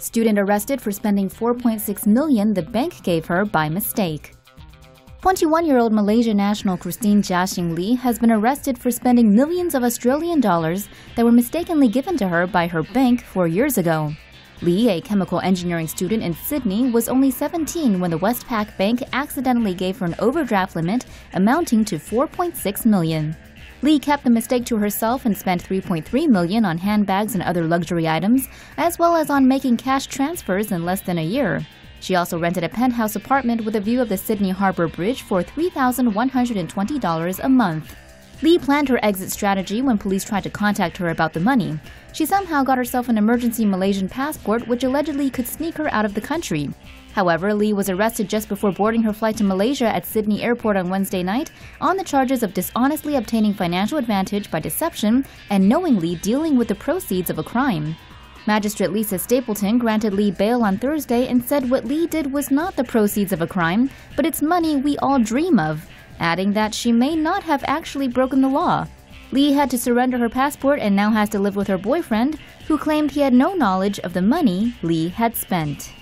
Student arrested for spending 4.6 million the bank gave her by mistake. 21-year-old Malaysia national Christine Jiaxin Lee has been arrested for spending millions of Australian dollars that were mistakenly given to her by her bank 4 years ago. Lee, a chemical engineering student in Sydney, was only 17 when the Westpac Bank accidentally gave her an overdraft limit amounting to 4.6 million. Lee kept the mistake to herself and spent 3.3 million on handbags and other luxury items, as well as on making cash transfers in less than a year. She also rented a penthouse apartment with a view of the Sydney Harbour Bridge for $3,120 a month. Lee planned her exit strategy when police tried to contact her about the money. She somehow got herself an emergency Malaysian passport which allegedly could sneak her out of the country. However, Lee was arrested just before boarding her flight to Malaysia at Sydney Airport on Wednesday night on the charges of dishonestly obtaining financial advantage by deception and knowingly dealing with the proceeds of a crime. Magistrate Lisa Stapleton granted Lee bail on Thursday and said what Lee did was not the proceeds of a crime, but it's money we all dream of, adding that she may not have actually broken the law. Lee had to surrender her passport and now has to live with her boyfriend, who claimed he had no knowledge of the money Lee had spent.